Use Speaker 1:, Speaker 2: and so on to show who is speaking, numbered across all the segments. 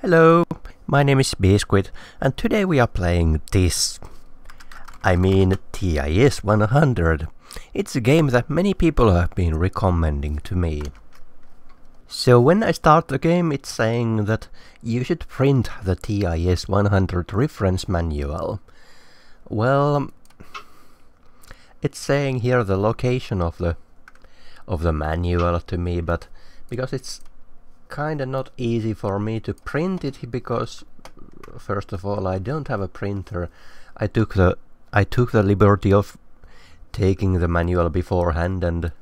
Speaker 1: Hello, my name is Bisqwit, and today we are playing this. I mean TIS 100. It's a game that many people have been recommending to me. So when I start the game it's saying that you should print the TIS 100 reference manual. Well, it's saying here the location of the of the manual to me, but because it's kinda not easy for me to print it because first of all I don't have a printer. I took the I took the liberty of taking the manual beforehand and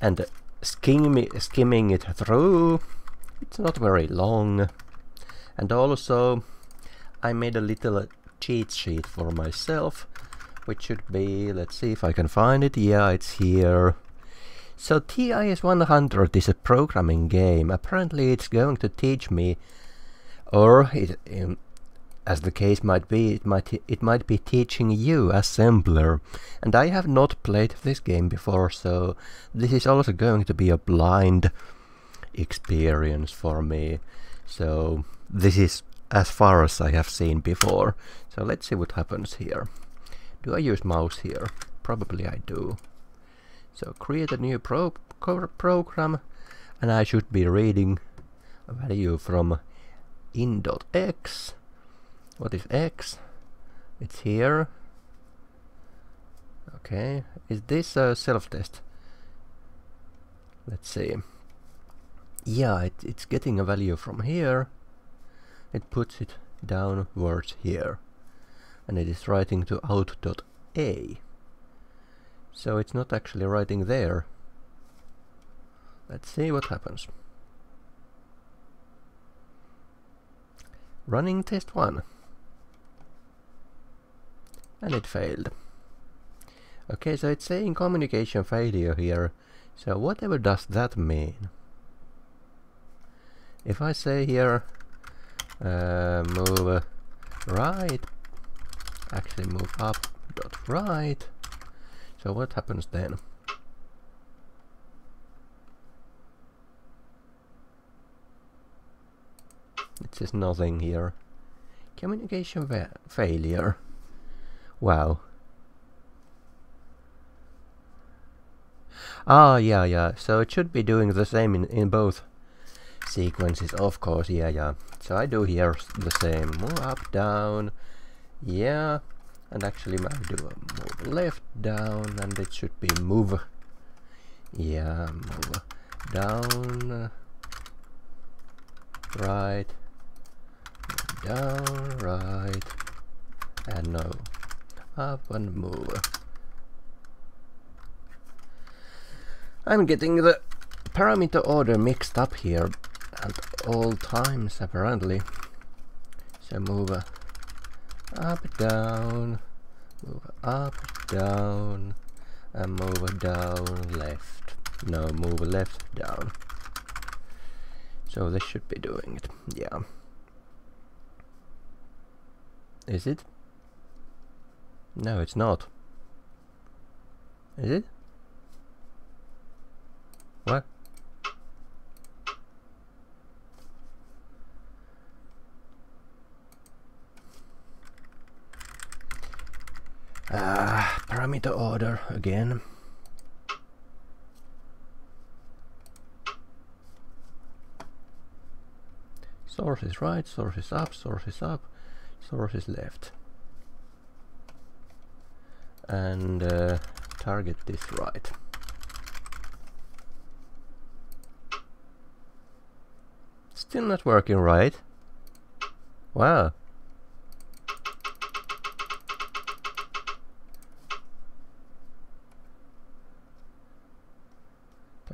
Speaker 1: and skimming skimming it through. It's not very long. And also I made a little cheat sheet for myself which should be let's see if I can find it. Yeah, it's here. So TIS 100 is a programming game. Apparently it's going to teach me, or it, um, as the case might be, it might it might be teaching you assembler. And I have not played this game before, so this is also going to be a blind experience for me. So this is as far as I have seen before. So let's see what happens here. Do I use mouse here? Probably I do. So create a new pro program and I should be reading a value from in.x. What is x? It's here. Okay, is this a self-test? Let's see. Yeah, it, it's getting a value from here. It puts it downwards here. And it is writing to out.a. So it's not actually writing there. Let's see what happens. Running test 1. And it failed. Okay, so it's saying communication failure here. So whatever does that mean? If I say here uh, move right, actually move up dot right, so what happens then? It says nothing here. Communication failure. Wow. Ah, yeah, yeah. So it should be doing the same in, in both sequences, of course, yeah, yeah. So I do here the same. Up, down. Yeah and actually I do a move left down and it should be move. Yeah move down. Right. Down right. And no. Up and move. I'm getting the parameter order mixed up here at all times apparently. So move up, down, move up, down, and move down, left. No, move left, down. So this should be doing it, yeah. Is it? No, it's not. Is it? What? Uh, parameter order again. Source is right, source is up, source is up, source is left. And uh, target this right. Still not working right. Wow.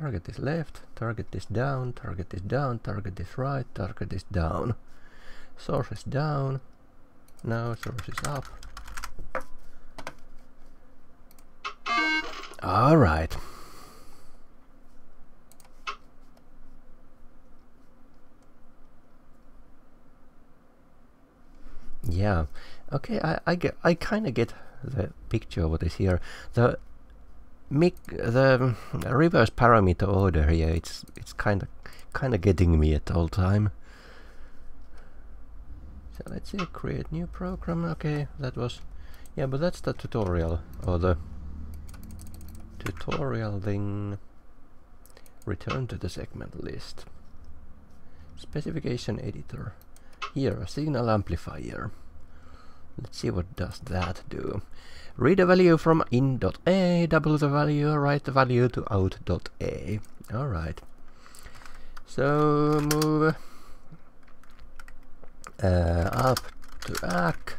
Speaker 1: Target is left, target is down, target is down, target is right, target is down. Source is down. No, source is up. Alright. Yeah. Okay, I, I get I kinda get the picture of what is here. The make the reverse parameter order here it's it's kind of kind of getting me at all time So let's see, create new program. Okay, that was... Yeah, but that's the tutorial, or the tutorial thing. Return to the segment list. Specification editor. Here, a signal amplifier. Let's see what does that do. Read a value from in.a, double the value, write the value to out.a. Alright. So move uh, up to ACC,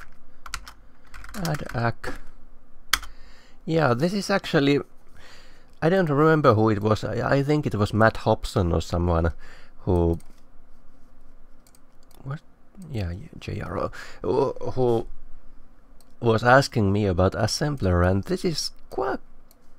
Speaker 1: add ACC. Yeah, this is actually... I don't remember who it was. I, I think it was Matt Hobson or someone who... What? Yeah, JRO. Who, who was asking me about assembler and this is quite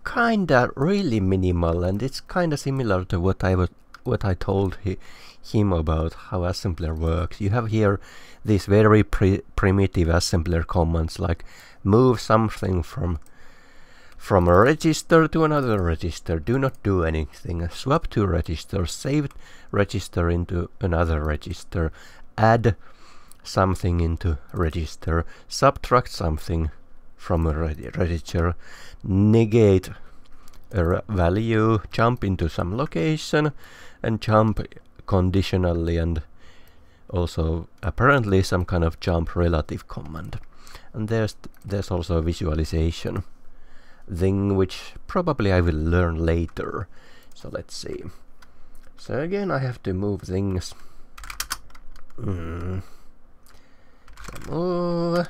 Speaker 1: kinda really minimal and it's kinda similar to what I was what I told him about how assembler works. You have here these very primitive assembler commands like move something from from a register to another register. Do not do anything. Swap two registers. Save register into another register. Add something into register. Subtract something from a register. Negate a value. Jump into some location and jump conditionally and also apparently some kind of jump relative command. And there's there's also a visualization thing which probably I will learn later. So let's see. So again I have to move things. Mm. So move.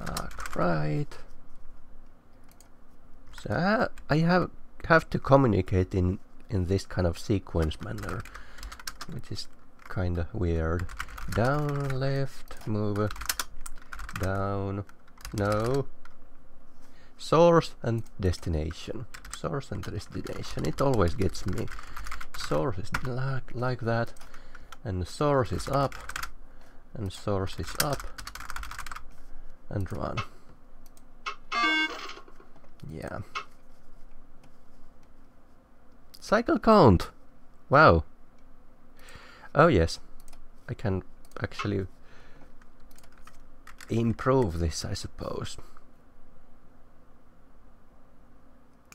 Speaker 1: Arc right. So I have have to communicate in in this kind of sequence manner, which is kind of weird. Down, left, move, down, no. Source and destination. Source and destination. It always gets me. Source is like, like that, and source is up, and source is up, and run. Yeah. Cycle count! Wow. Oh yes. I can actually improve this, I suppose.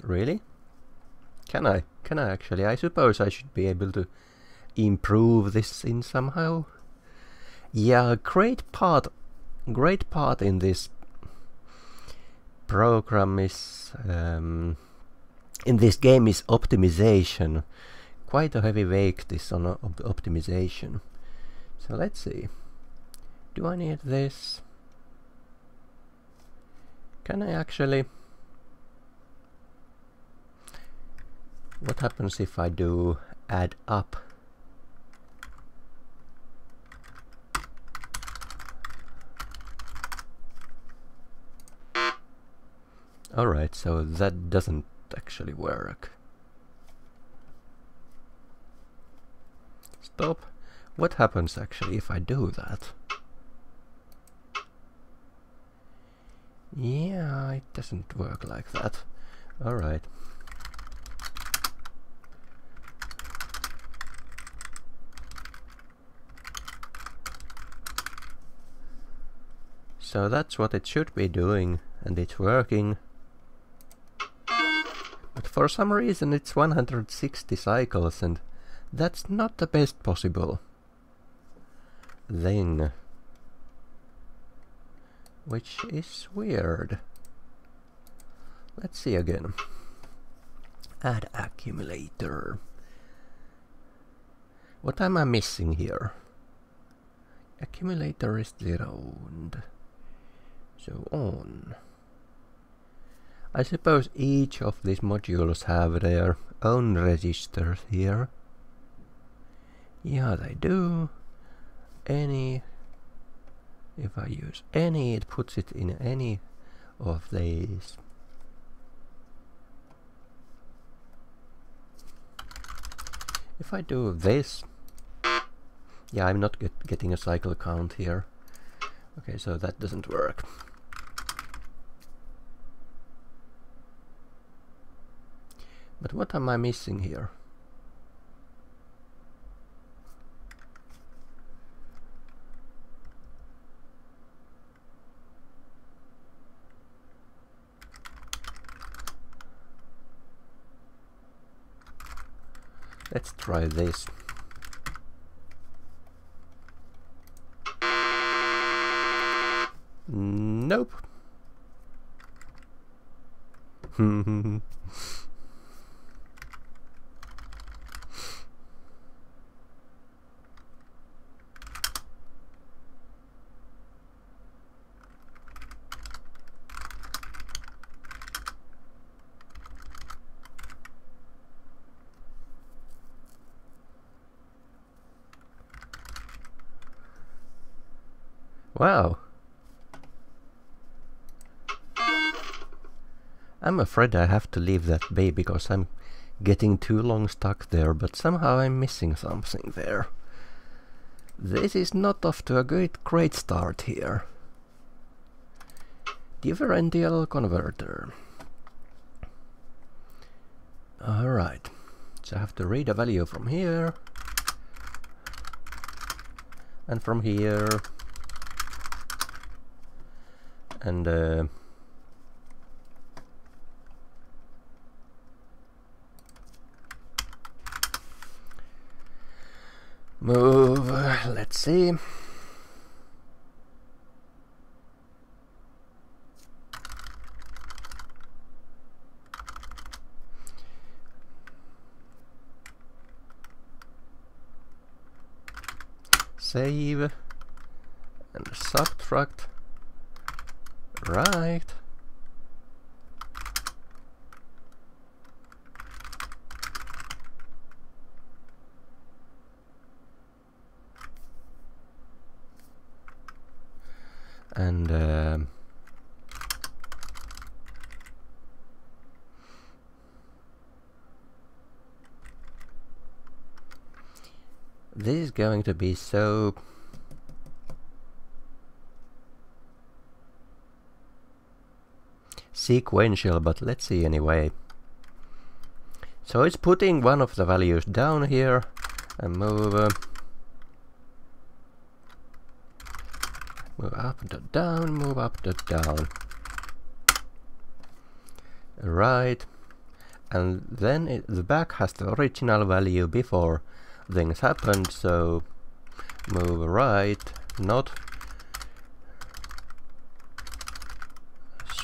Speaker 1: Really? Can I? Can I actually? I suppose I should be able to improve this in somehow. Yeah, great part, great part in this program is um, in this game is optimization. Quite a heavy weight is on op optimization. So let's see. Do I need this? Can I actually... What happens if I do add up? Alright, so that doesn't actually work. Stop. What happens actually if I do that? Yeah, it doesn't work like that. Alright. So that's what it should be doing, and it's working. But for some reason it's 160 cycles and that's not the best possible thing. Which is weird. Let's see again. Add accumulator. What am I missing here? Accumulator is zeroed. So on. I suppose each of these modules have their own registers here. Yeah, they do. Any... If I use any, it puts it in any of these. If I do this... Yeah, I'm not get getting a cycle count here. Okay, so that doesn't work. But what am I missing here? Let's try this. Nope. Wow. I'm afraid I have to leave that bay because I'm getting too long stuck there, but somehow I'm missing something there. This is not off to a great, great start here. Differential converter. Alright, so I have to read a value from here. And from here. And uh, move, let's see. Save and subtract right. And uh, this is going to be so sequential, but let's see anyway. So it's putting one of the values down here and move uh, Move up, dot down, move up, dot down. Right. And then it, the back has the original value before things happened, so move right, not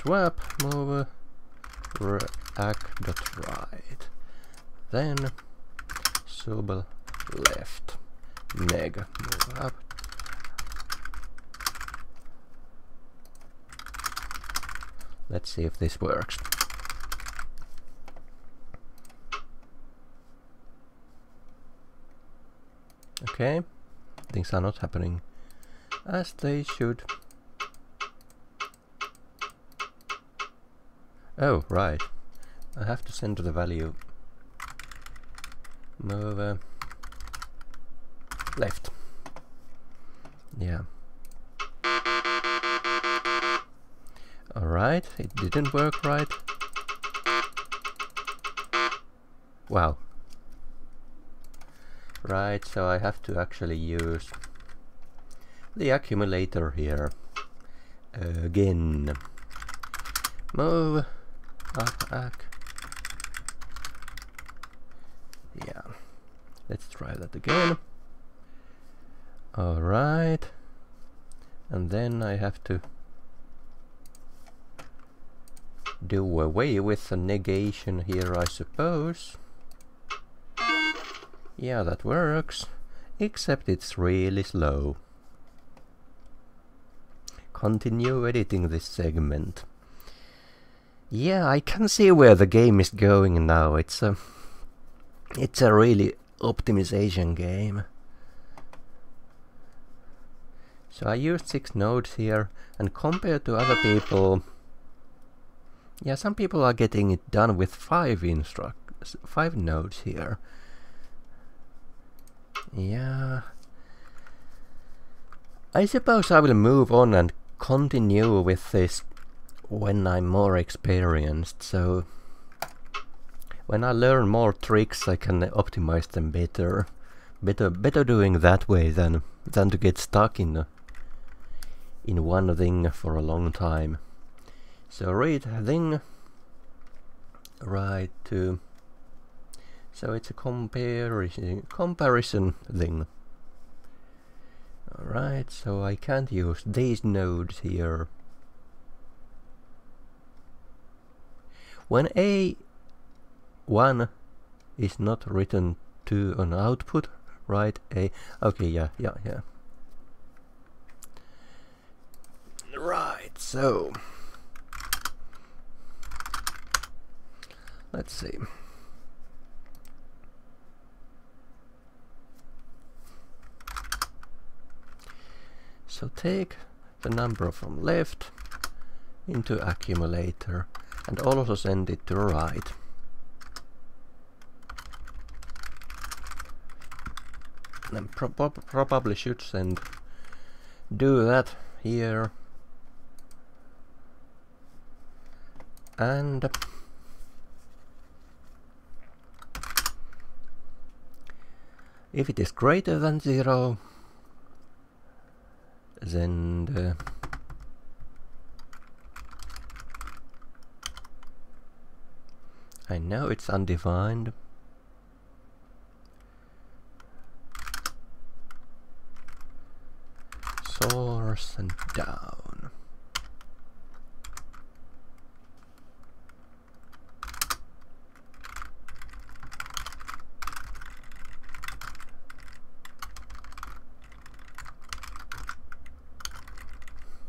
Speaker 1: swap, move ACC dot right. Then sub left, neg, move up, Let's see if this works. Okay, things are not happening as they should. Oh, right. I have to send the value. Move uh, left. Yeah. Alright, it didn't work right. Wow. Right, so I have to actually use the accumulator here. Again. Move. Yeah. Let's try that again. Alright. And then I have to do away with the negation here, I suppose. Yeah, that works. Except it's really slow. Continue editing this segment. Yeah, I can see where the game is going now. It's a... It's a really optimization game. So I used six nodes here, and compared to other people, yeah, some people are getting it done with five instruct five nodes here. Yeah. I suppose I will move on and continue with this when I'm more experienced, so when I learn more tricks I can optimize them better. Better better doing that way than than to get stuck in in one thing for a long time. So read thing right to So it's a comparison comparison thing. Alright, so I can't use these nodes here. When A1 is not written to an output, right? A okay, yeah, yeah, yeah. Right, so let's see. So take the number from left into accumulator and also send it to the right. And prob probably should send do that here and if it is greater than zero then the I know it's undefined. Source and down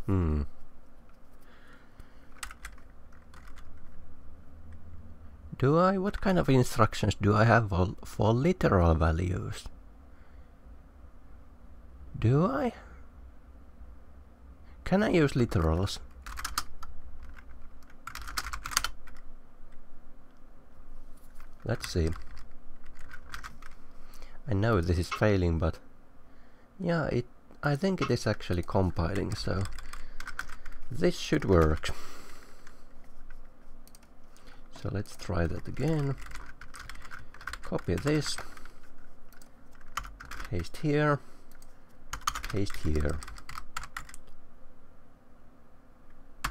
Speaker 1: Hmm. Do I? What kind of instructions do I have for, for literal values? Do I? Can I use literals? Let's see. I know this is failing, but yeah, it. I think it is actually compiling, so this should work. So let's try that again. Copy this. Paste here. Paste here.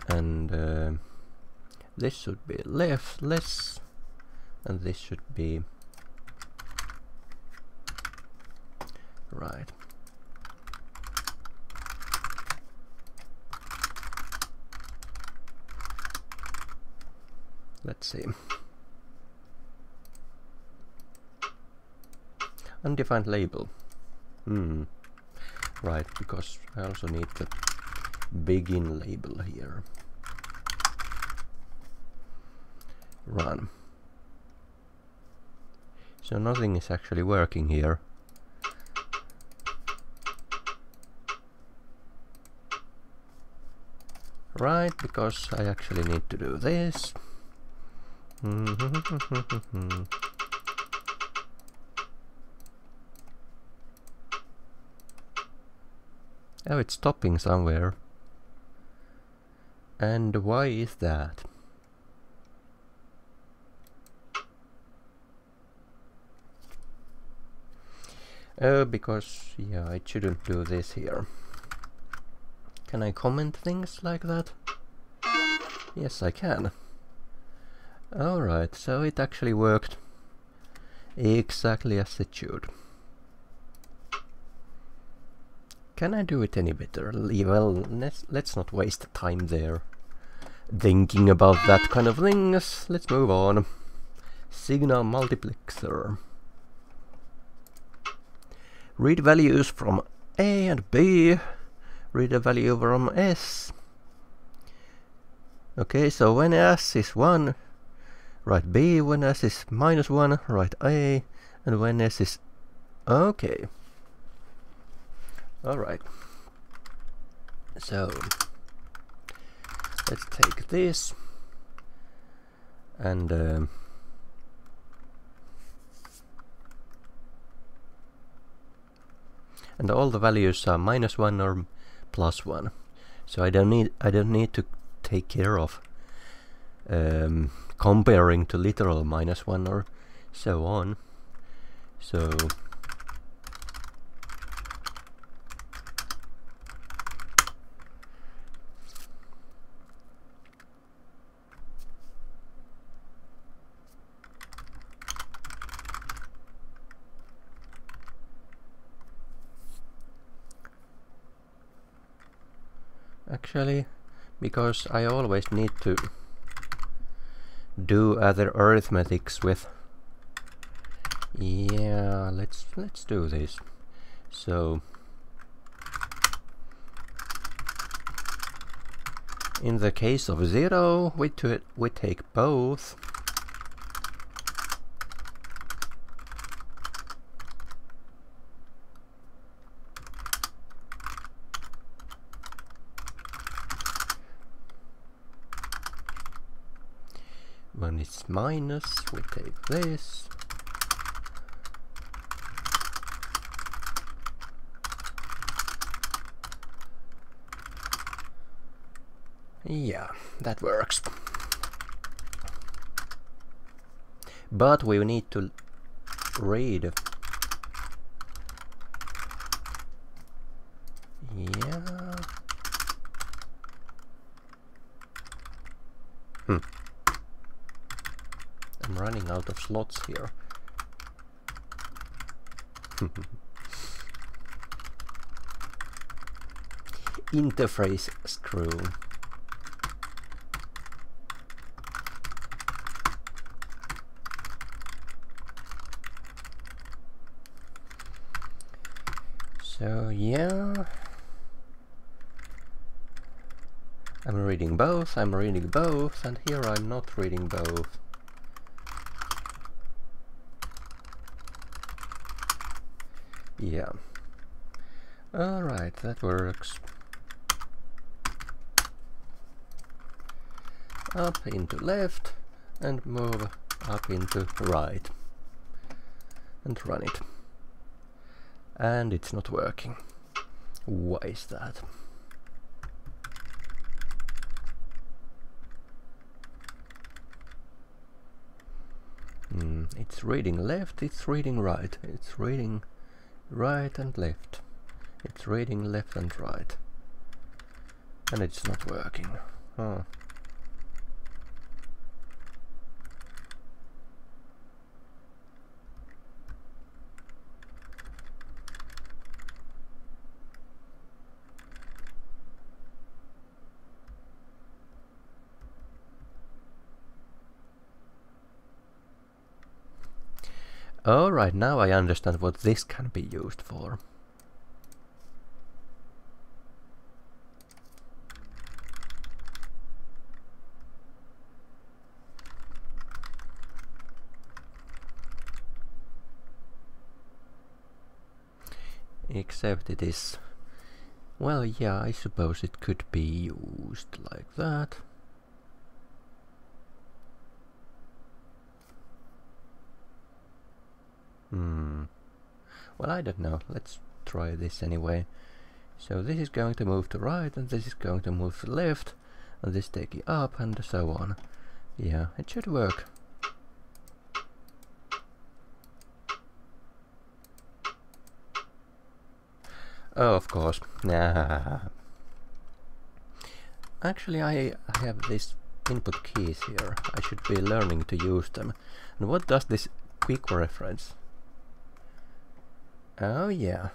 Speaker 1: And uh, this should be left less and this should be right. Let's see. Undefined label. Hmm. Right, because I also need the begin label here. Run. So nothing is actually working here. Right, because I actually need to do this. oh, it's stopping somewhere. And why is that? Oh, because, yeah, I shouldn't do this here. Can I comment things like that? Yes, I can. Alright, so it actually worked exactly as it should. Can I do it any better? Well, let's, let's not waste time there thinking about that kind of things. Let's move on. Signal multiplexer. Read values from A and B. Read a value from S. Okay, so when S is 1, write B. When S is minus 1, write A. And when S is... Okay. Alright. So, let's take this and um, and all the values are minus one or plus one so I don't need I don't need to take care of um, comparing to literal minus 1 or so on. So actually because I always need to do other arithmetics with. Yeah let's let's do this. So in the case of zero we, we take both when it's minus, we take this. Yeah, that works. But we need to read Yeah. Hmm. I'm running out of slots here. Interface screw. So yeah, I'm reading both, I'm reading both, and here I'm not reading both. Yeah. Alright, that works. Up into left and move up into right. And run it. And it's not working. Why is that? Mm, it's reading left, it's reading right, it's reading right and left. It's reading left and right. And it's not working. Huh. Alright, now I understand what this can be used for. Except it is... Well, yeah, I suppose it could be used like that. Hmm. Well, I don't know. Let's try this anyway. So this is going to move to right, and this is going to move to left, and this take it up, and so on. Yeah, it should work. Oh, of course. Nah. Actually, I have these input keys here. I should be learning to use them. And what does this quick reference Oh yeah.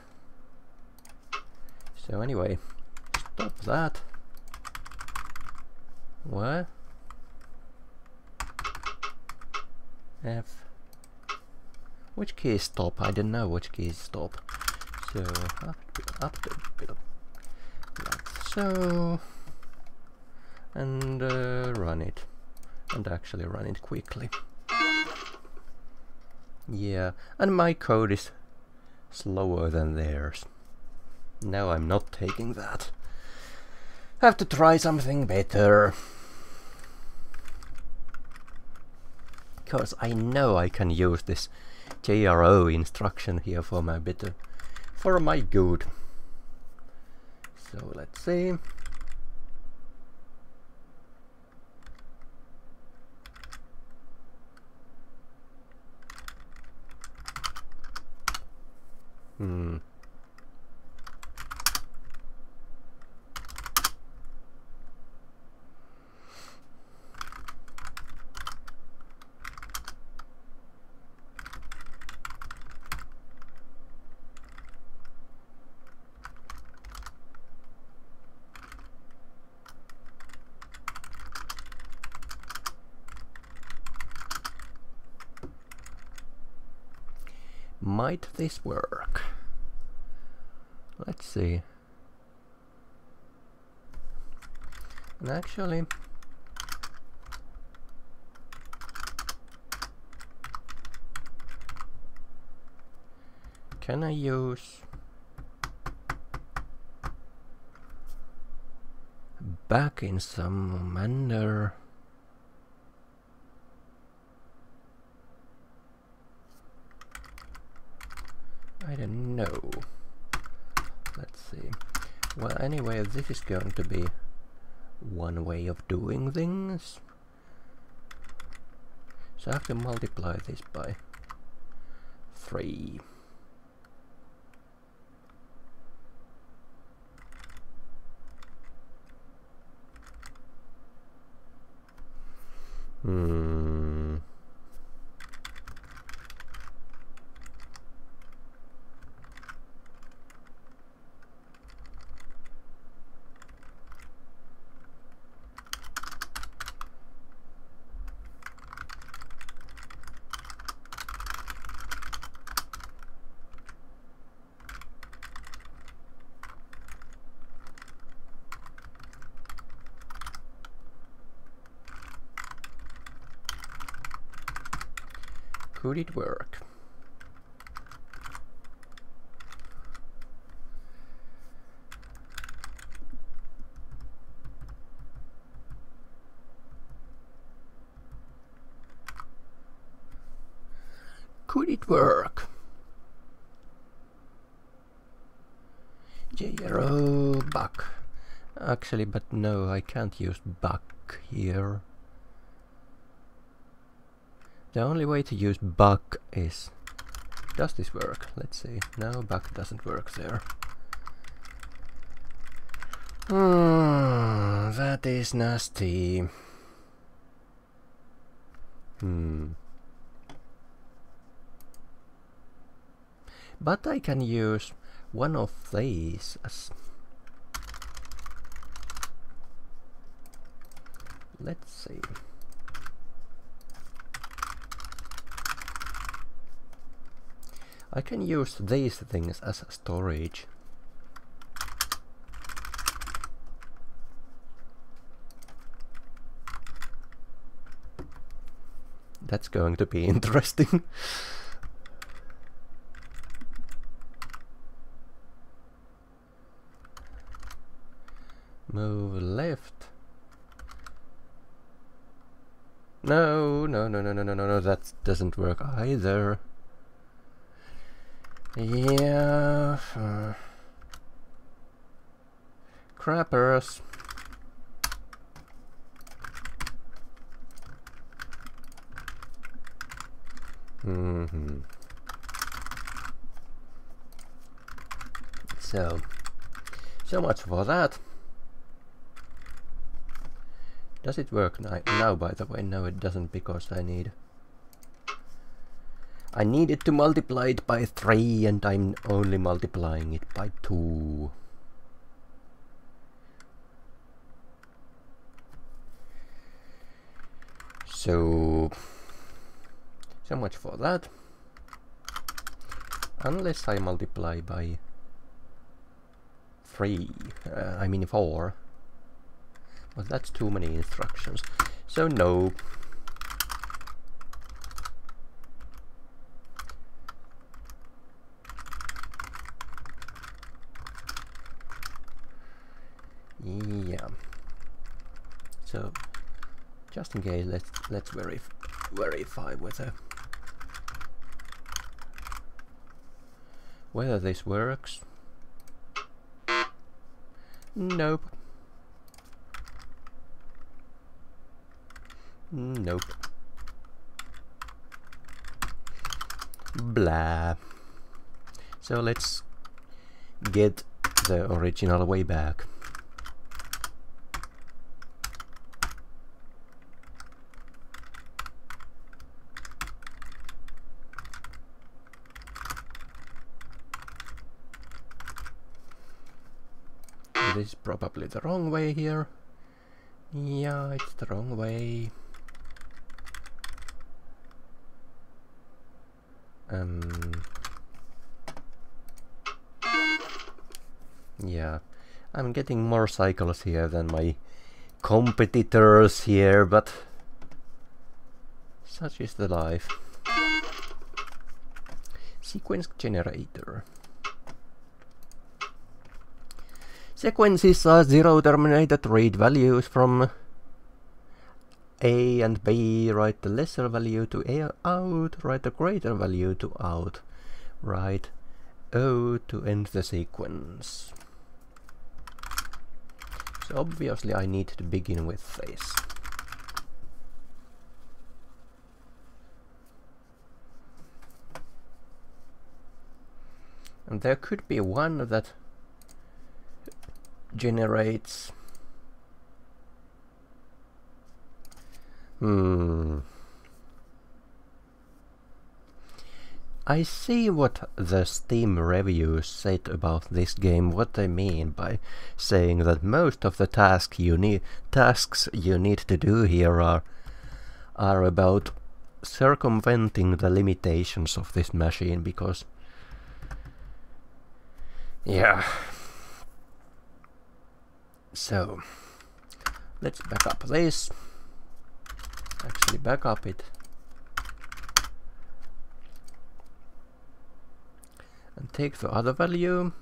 Speaker 1: So anyway, stop that. What? F. Which key is stop? I don't know which key is stop. So up, up bit like so, and uh, run it, and actually run it quickly. Yeah, and my code is slower than theirs. No, I'm not taking that. Have to try something better. Because I know I can use this JRO instruction here for my better, for my good. So let's see. Hmm. Might this work? Let's see. And actually... Can I use... Back in some manner... I don't know. Let's see. Well, anyway, this is going to be one way of doing things. So I have to multiply this by 3. Hmm. Could it work? Could it work? Zero oh, BAK. Actually, but no, I can't use BAK here. The only way to use BAK is... Does this work? Let's see. No, BAK doesn't work there. Hmm, that is nasty. Hmm. But I can use one of these as... Let's see. I can use these things as storage. That's going to be interesting. Move left. No, no, no, no, no, no, no, that doesn't work either. Yeah. Uh, crappers. Mm hmm So, so much for that. Does it work now, by the way? No, it doesn't because I need I needed to multiply it by 3 and I'm only multiplying it by 2. So, so much for that. Unless I multiply by 3, uh, I mean 4. But that's too many instructions. So no, Yeah. So, just in case, let's let's verif verify whether whether this works. Nope. Nope. Blah. So let's get the original way back. it is probably the wrong way here. Yeah, it's the wrong way. Um, yeah, I'm getting more cycles here than my competitors here, but such is the life. Sequence generator. Sequences are zero terminated read values from A and B, write the lesser value to A out, write the greater value to out, write O to end the sequence. So obviously I need to begin with this. And there could be one that generates Hmm. I see what the Steam reviews said about this game, what they mean by saying that most of the tasks you need tasks you need to do here are are about circumventing the limitations of this machine because yeah so let's back up this. Actually back up it. And take the other value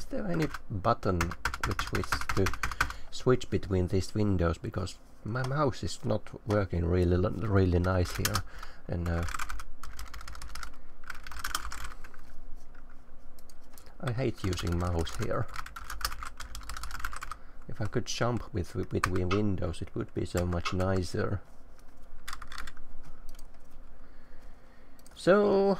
Speaker 1: Is there any button which which to switch between these windows because my mouse is not working really really nice here and uh, I hate using mouse here. If I could jump with between windows, it would be so much nicer. So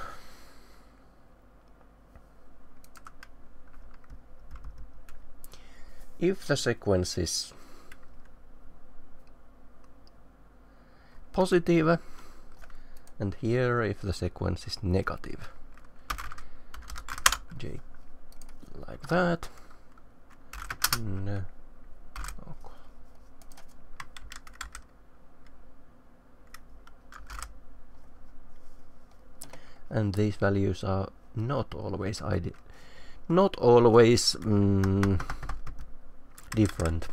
Speaker 1: if the sequence is positive and here if the sequence is negative. J like that. And these values are not always ide not always mm, different.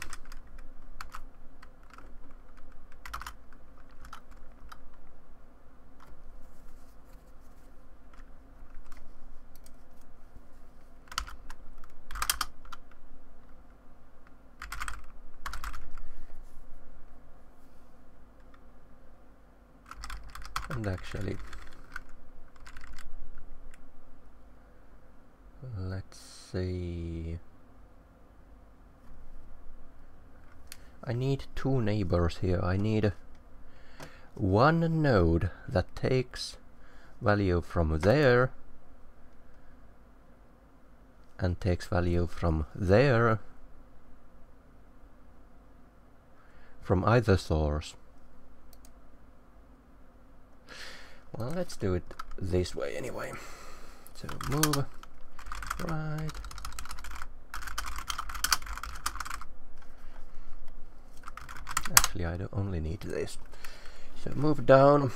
Speaker 1: and actually let's see I need two neighbors here I need one node that takes value from there and takes value from there from either source Well, let's do it this way anyway. So move right. Actually, I only need this. So move down.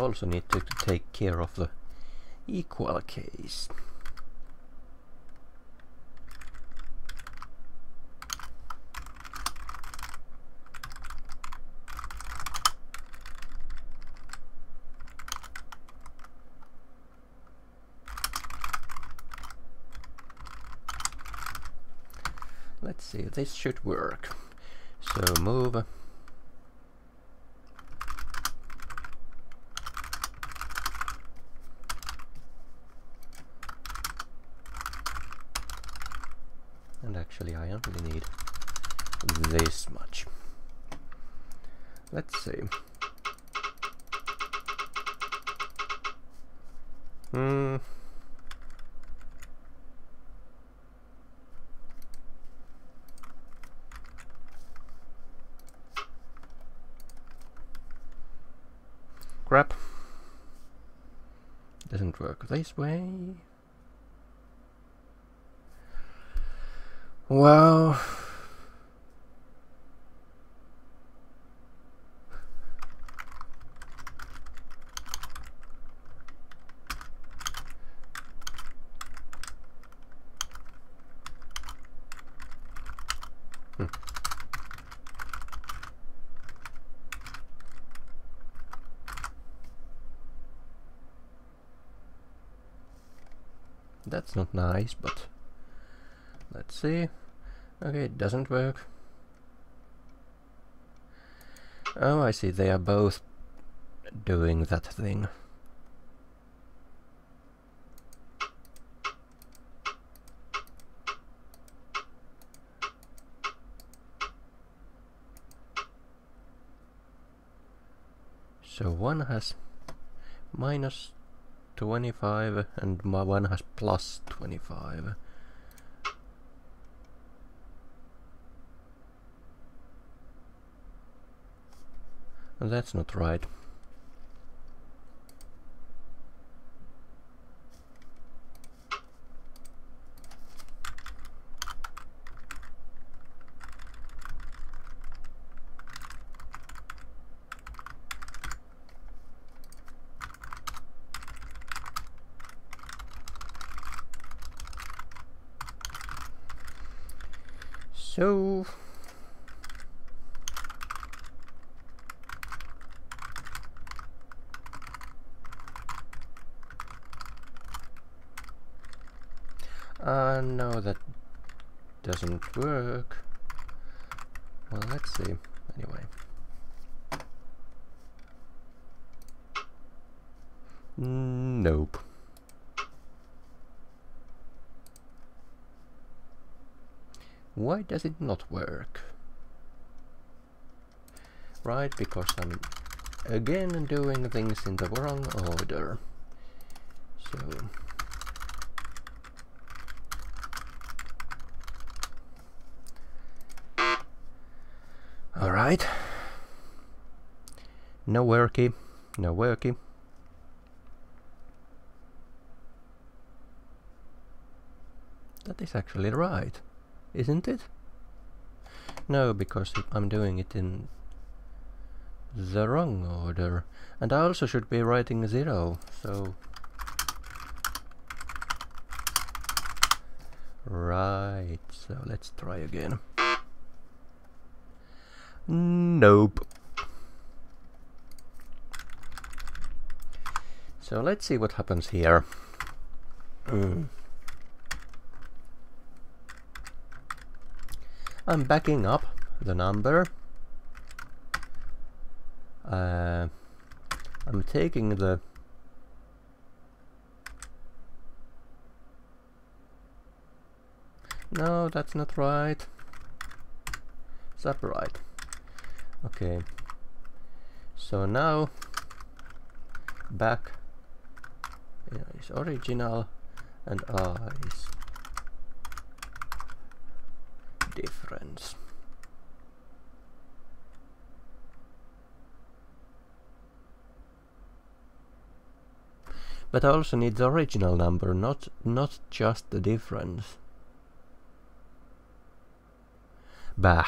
Speaker 1: Also need to, to take care of the equal case. Let's see, this should work. So move And actually I only need this much. Let's see. Hmm. Crap. This way. Well... Not nice, but let's see. Okay, it doesn't work. Oh, I see, they are both doing that thing. So one has minus 25 and my one has plus 25. And that's not right. So... Uh, no, that doesn't work. Well, let's see. Anyway. Nope. Why does it not work? Right, because I'm again doing things in the wrong order. So... Alright. No worky, no worky. That is actually right isn't it? No, because I'm doing it in the wrong order. And I also should be writing zero, so... Right, so let's try again. Nope. So let's see what happens here. Mm. I'm backing up the number. Uh, I'm taking the No, that's not right. Is right? Okay. So now BAK is original and R is difference. But I also need the original number, not not just the difference. Bah.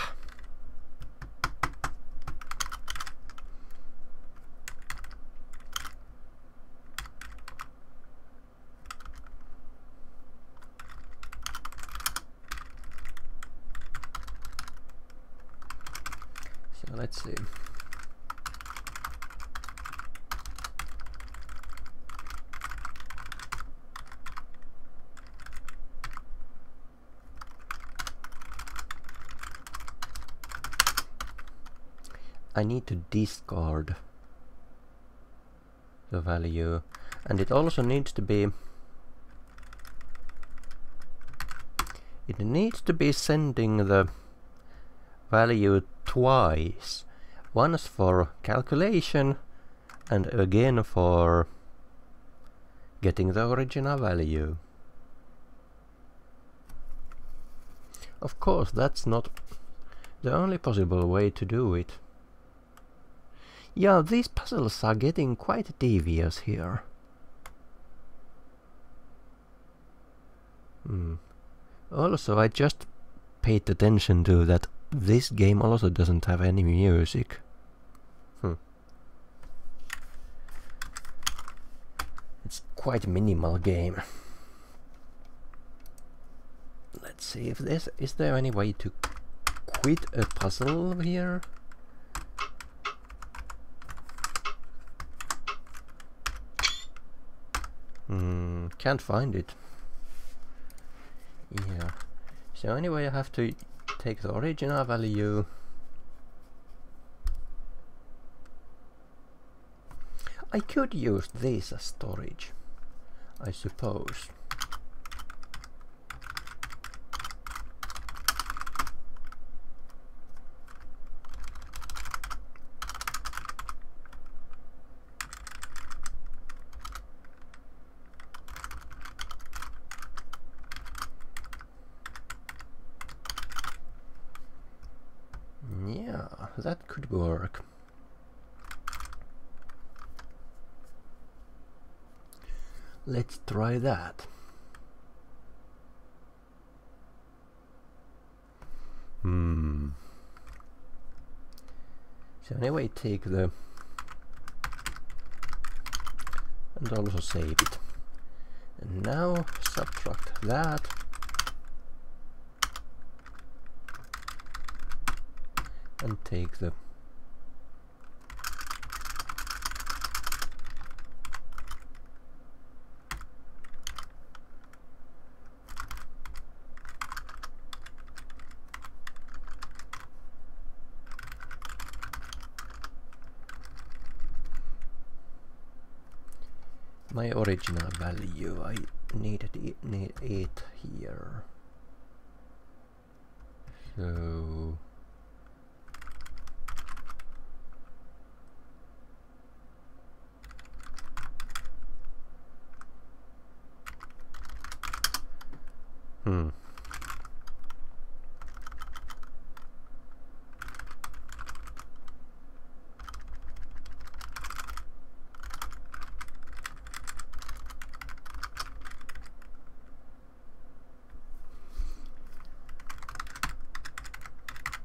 Speaker 1: let's see. I need to discard the value and it also needs to be it needs to be sending the value twice. Once for calculation and again for getting the original value. Of course, that's not the only possible way to do it. Yeah, these puzzles are getting quite devious here. Hmm. Also, I just paid attention to that this game also doesn't have any music. Hmm. It's quite minimal game. Let's see if this is there any way to quit a puzzle here? Hmm, can't find it. Yeah. So anyway, I have to take the original value I could use this as storage, I suppose. that could work. Let's try that. Hmm. So anyway, take the and also save it. And now subtract that and take the my original value I needed it, need it here so Hmm.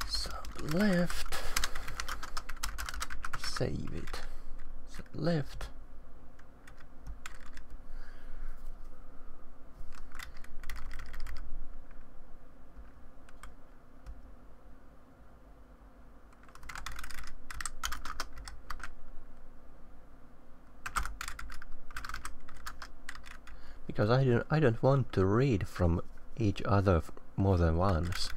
Speaker 1: Sub left. Save it. Sub left. because I don't I don't want to read from each other more than once.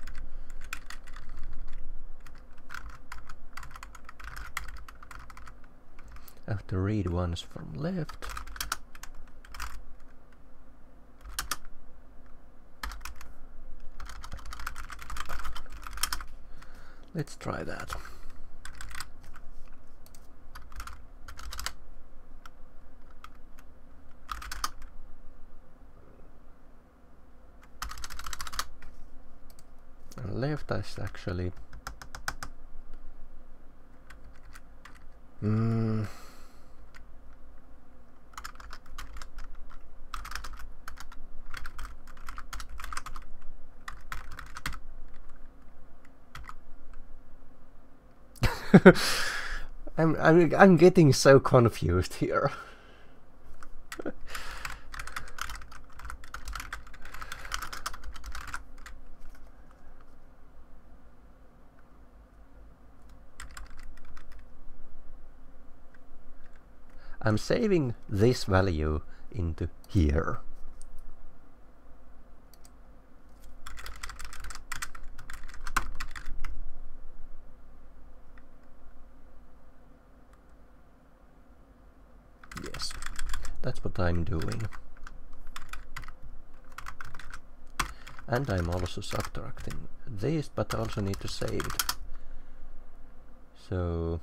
Speaker 1: I have to read ones from left. Let's try that. And left is actually mm. I'm I'm I'm getting so confused here. I'm saving this value into here. Yes, that's what I'm doing. And I'm also subtracting this, but I also need to save it. So...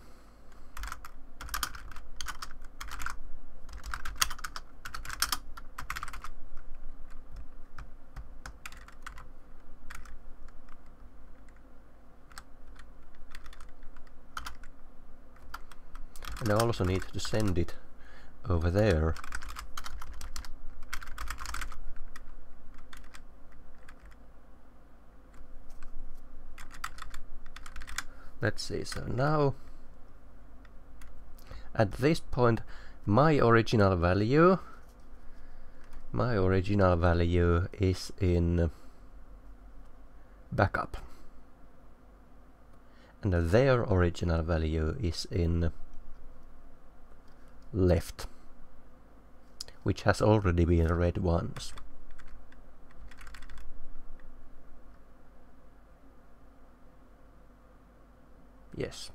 Speaker 1: And I also need to send it over there. Let's see so now at this point my original value my original value is in backup. And their original value is in left which has already been read once Yes.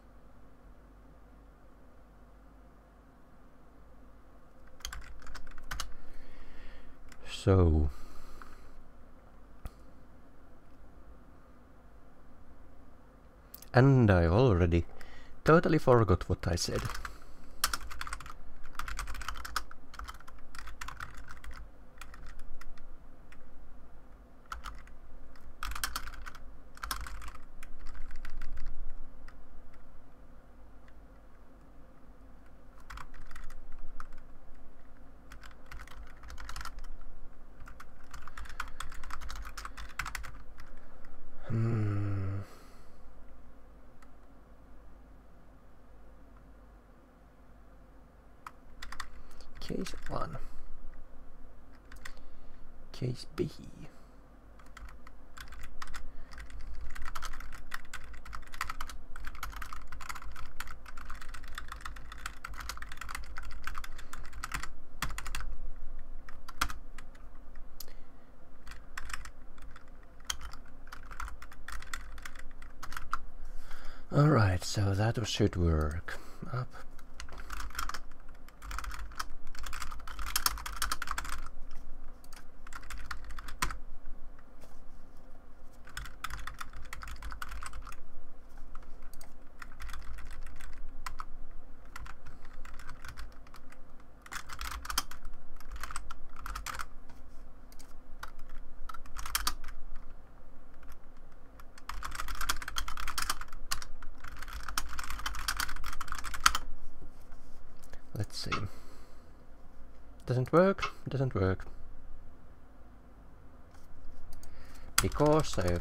Speaker 1: So and I already totally forgot what I said. Case 1. Case B. Alright, so that should work. Up, Let's see. Work, doesn't work. Because I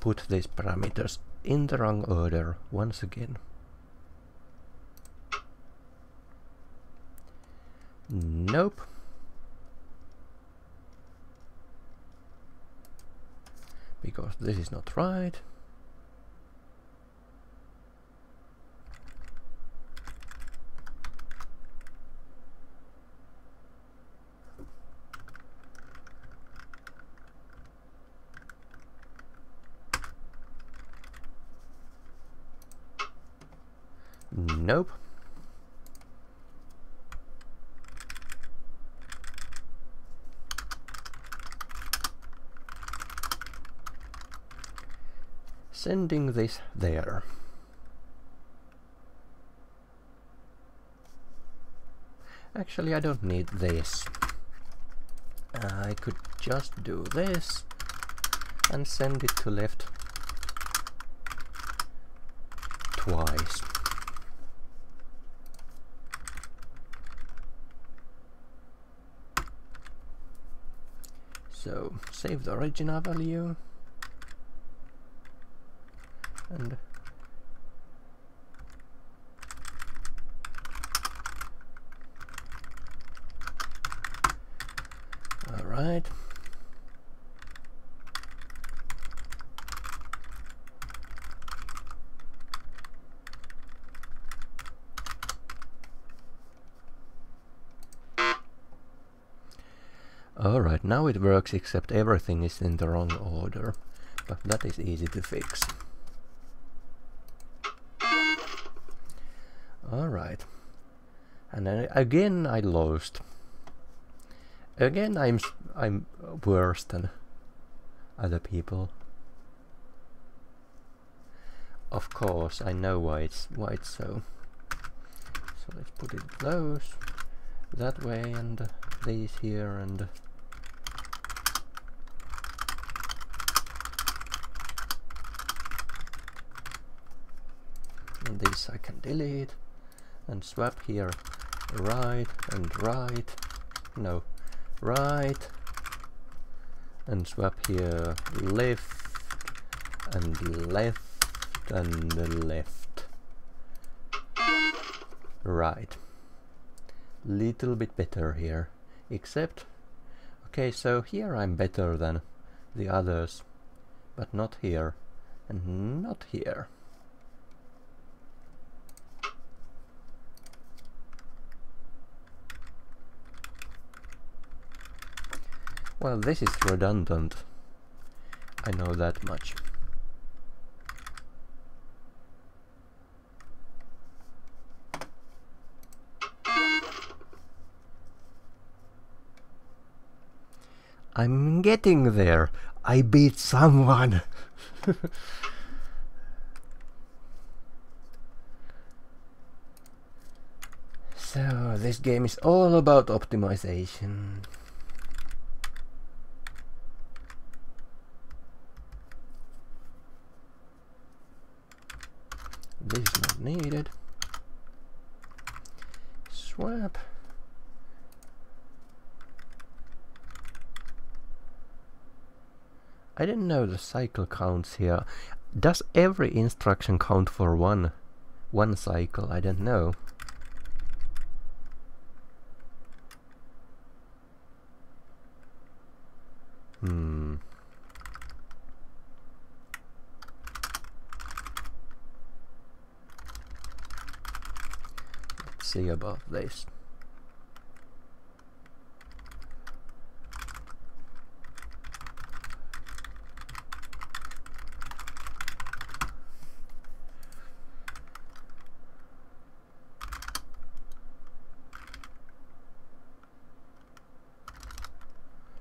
Speaker 1: put these parameters in the wrong order once again. Nope. Because this is not right. Nope. Sending this there. Actually, I don't need this. I could just do this and send it to left twice. So save the original value. And all right Alright, now it works except everything is in the wrong order. But that is easy to fix. Alright. And then again I lost. Again I'm I'm worse than other people. Of course, I know why it's why it's so. So let's put it those that way and these here and this I can delete and swap here. Right and right. No. Right and swap here. Left and left and left. Right. Little bit better here except okay so here I'm better than the others but not here and not here Well, this is redundant. I know that much. I'm getting there. I beat someone. so, this game is all about optimization. This is not needed. Swap. I didn't know the cycle counts here. Does every instruction count for one one cycle? I don't know. See about this.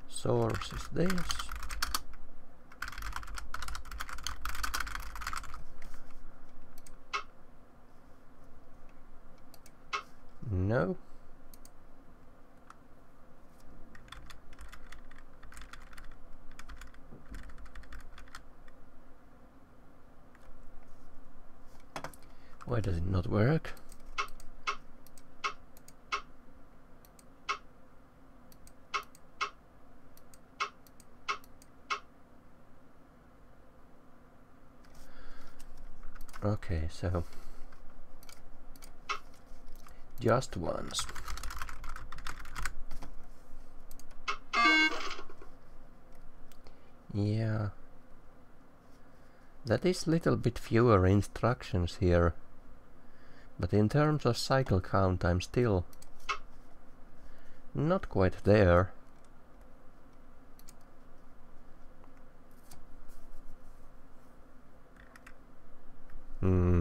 Speaker 1: source is this. No. Why does it not work? Okay, so just once. Yeah. That is little bit fewer instructions here. But in terms of cycle count I'm still not quite there. Hmm.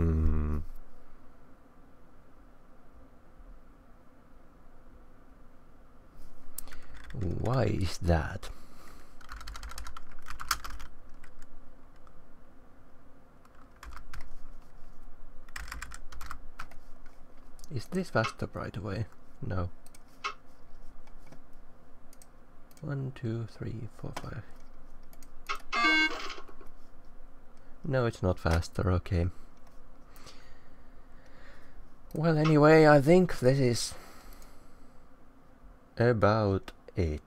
Speaker 1: Why is that? Is this faster right away? No. One, two, three, four, five. No, it's not faster, okay. Well, anyway, I think this is about it.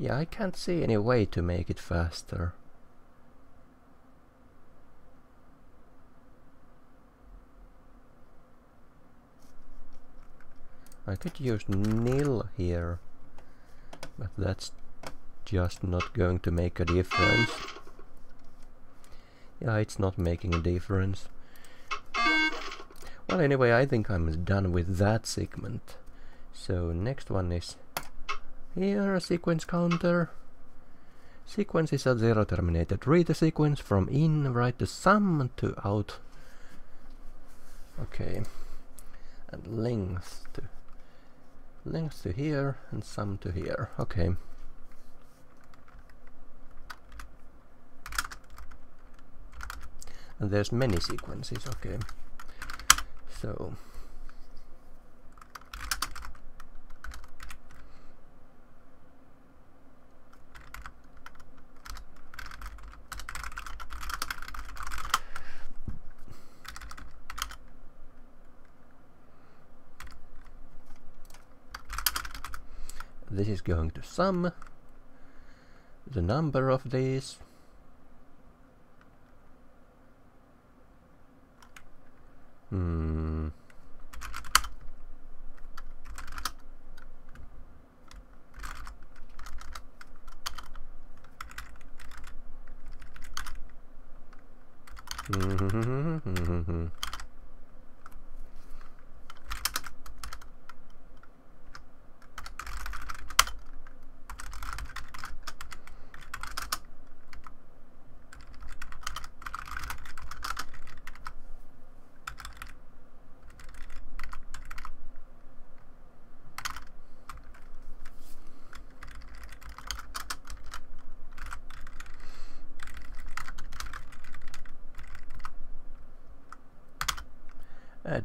Speaker 1: Yeah, I can't see any way to make it faster. I could use nil here, but that's just not going to make a difference. Yeah, it's not making a difference. Well, anyway, I think I'm done with that segment. So, next one is here, a sequence counter. Sequence is a zero terminated. Read the sequence from in, write the sum to out. Okay. And length to length to here and sum to here. Okay. And there's many sequences, okay. So this is going to sum the number of these hmm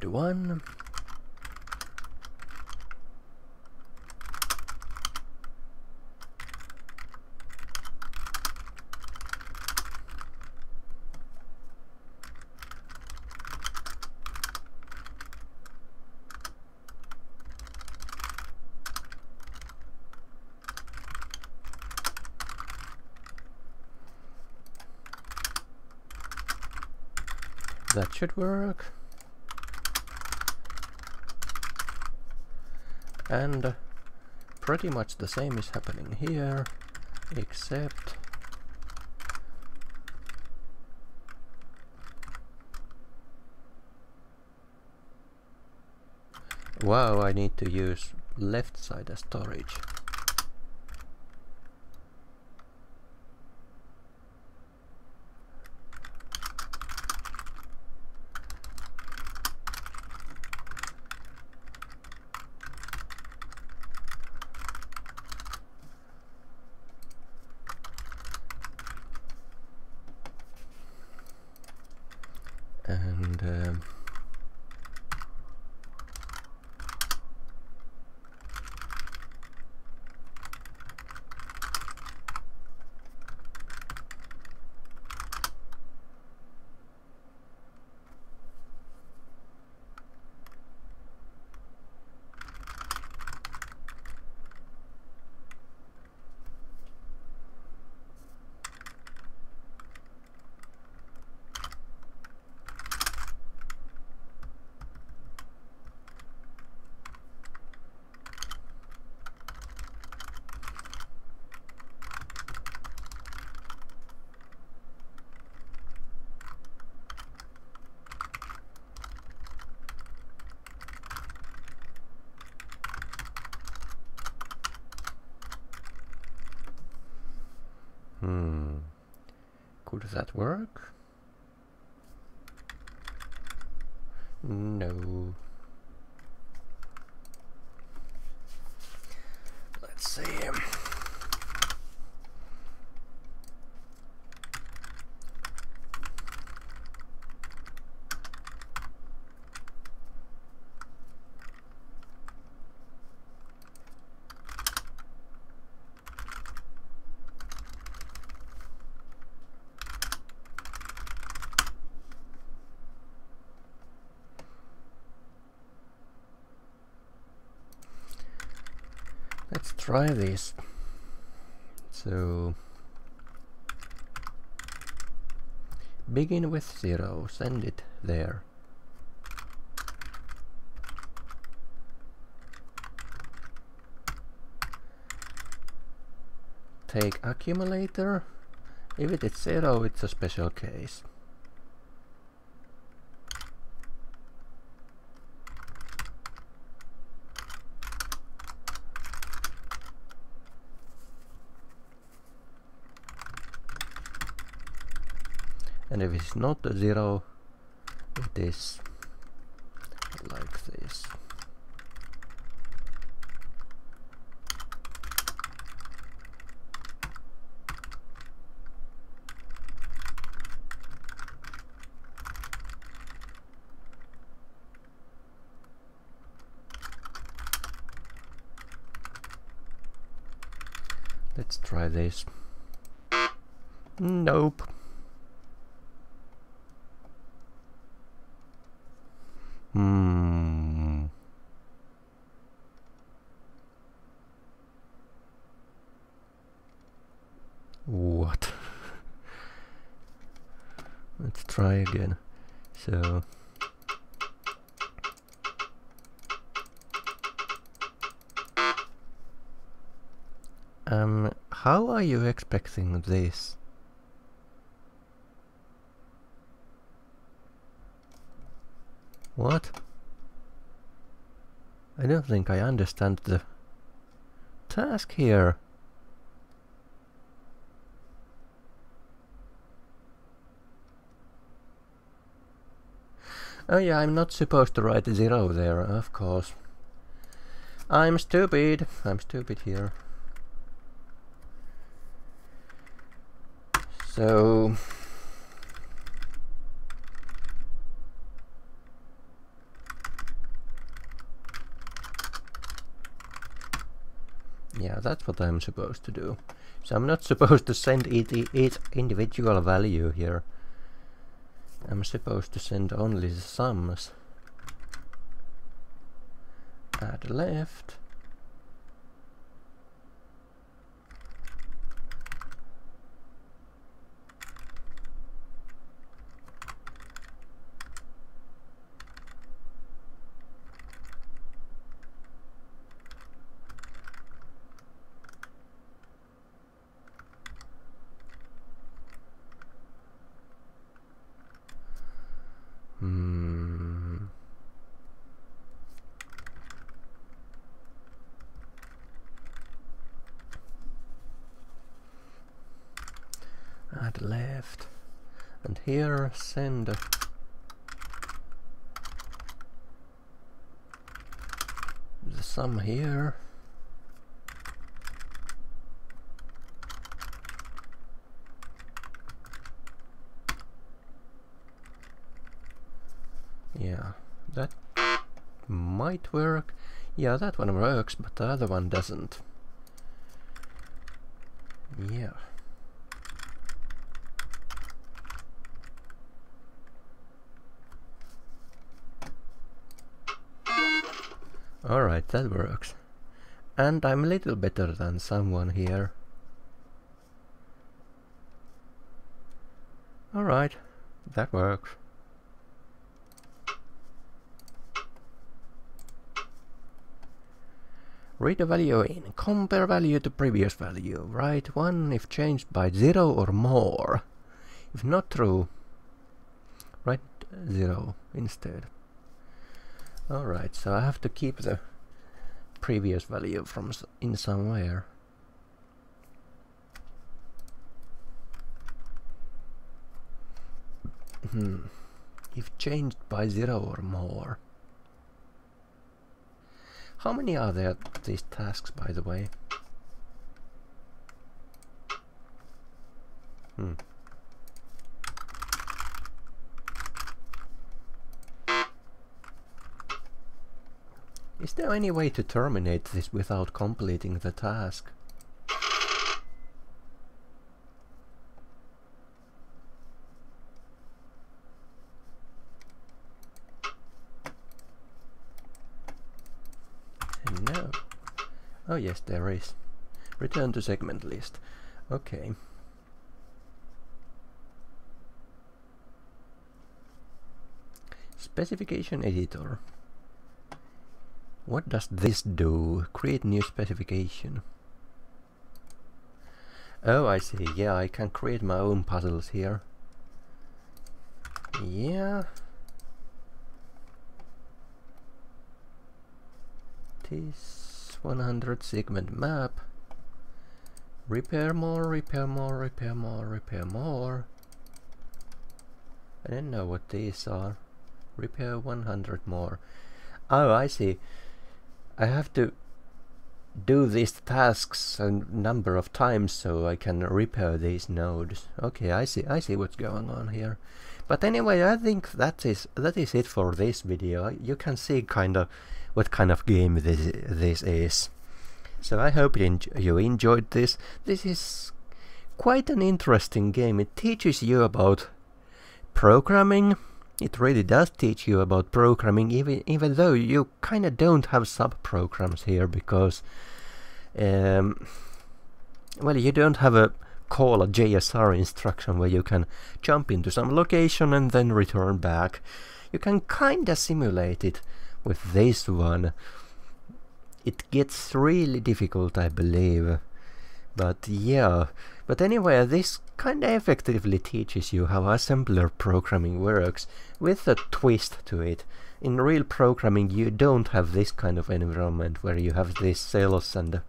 Speaker 1: add one that should work. And uh, pretty much the same is happening here, except Wow, I need to use left side as storage. And um, Hmm. Could that work? No. Let's see. Let's try this. So begin with zero, send it there. Take accumulator. If it is zero, it's a special case. and if it's not a zero it is like this Let's try this. Nope. Expecting this? What? I don't think I understand the task here. Oh yeah, I'm not supposed to write zero there, of course. I'm stupid. I'm stupid here. So... Yeah, that's what I'm supposed to do. So I'm not supposed to send each, each individual value here. I'm supposed to send only the sums. Add left. Here send the sum here. Yeah that might work. Yeah that one works but the other one doesn't yeah Alright, that works. And I'm a little better than someone here. Alright, that works. Read the value in. Compare value to previous value. Write 1 if changed by 0 or more. If not true, write 0 instead. Alright, so I have to keep the previous value from in somewhere. Hmm. If changed by zero or more. How many are there these tasks by the way? Hmm. Is there any way to terminate this without completing the task? No. Oh yes, there is. Return to segment list. Okay. Specification editor. What does this do? Create new specification. Oh, I see. Yeah, I can create my own puzzles here. Yeah. TIS-100 segment map. Repair more, repair more, repair more, repair more. I don't know what these are. Repair 100 more. Oh, I see. I have to do these tasks a number of times so I can repair these nodes. Okay, I see I see what's going on here. But anyway, I think that is that is it for this video. You can see kind of what kind of game this this is. So I hope you, enj you enjoyed this. This is quite an interesting game. It teaches you about programming. It really does teach you about programming, even even though you kind of don't have sub-programs here because, um, well, you don't have a call a JSR instruction where you can jump into some location and then return back. You can kinda simulate it with this one. It gets really difficult, I believe. But yeah, but anyway, this kinda effectively teaches you how assembler programming works, with a twist to it. In real programming you don't have this kind of environment where you have these cells and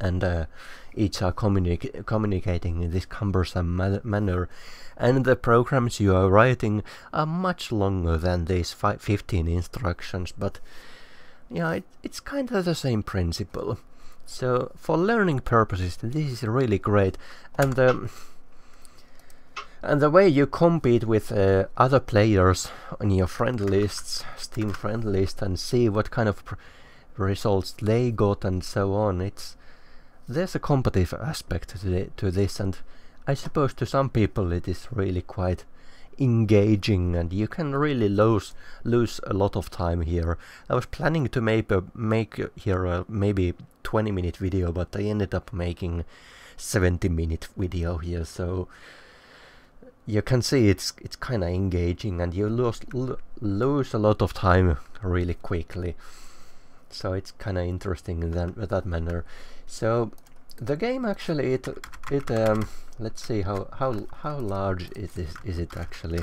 Speaker 1: and uh, each are communic communicating in this cumbersome ma manner and the programs you are writing are much longer than these 15 instructions but yeah it, it's kind of the same principle so for learning purposes, this is really great. And the and the way you compete with uh, other players on your friend lists, Steam friend list, and see what kind of results they got and so on. It's there's a competitive aspect to, the, to this, and I suppose to some people it is really quite engaging and you can really lose lose a lot of time here. I was planning to make a, make here a maybe 20 minute video but I ended up making 70 minute video here so you can see it's it's kind of engaging and you lose lose a lot of time really quickly. So it's kind of interesting in that, that manner. So the game actually it it um let's see how how how large is is it actually?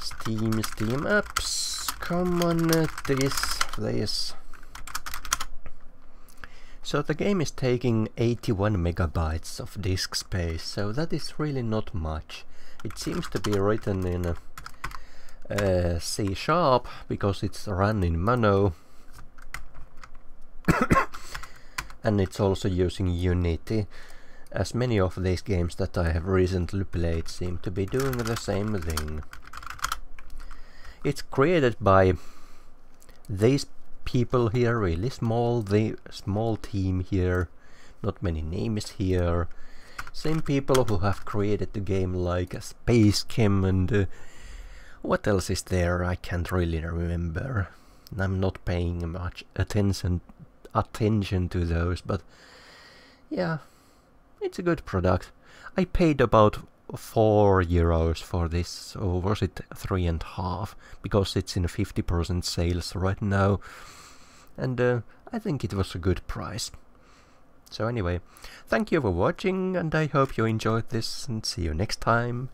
Speaker 1: Steam steam apps come on uh, this this so the game is taking 81 megabytes of disk space so that is really not much it seems to be written in uh, C sharp because it's run in mono and it's also using Unity as many of these games that I have recently played seem to be doing the same thing. It's created by these people here, really small, the small team here, not many names here. Same people who have created the game like SpaceChem and uh, what else is there? I can't really remember. I'm not paying much attention attention to those, but yeah, it's a good product. I paid about four euros for this, or was it three and a half? Because it's in 50% sales right now. And uh, I think it was a good price. So anyway, thank you for watching and I hope you enjoyed this and see you next time.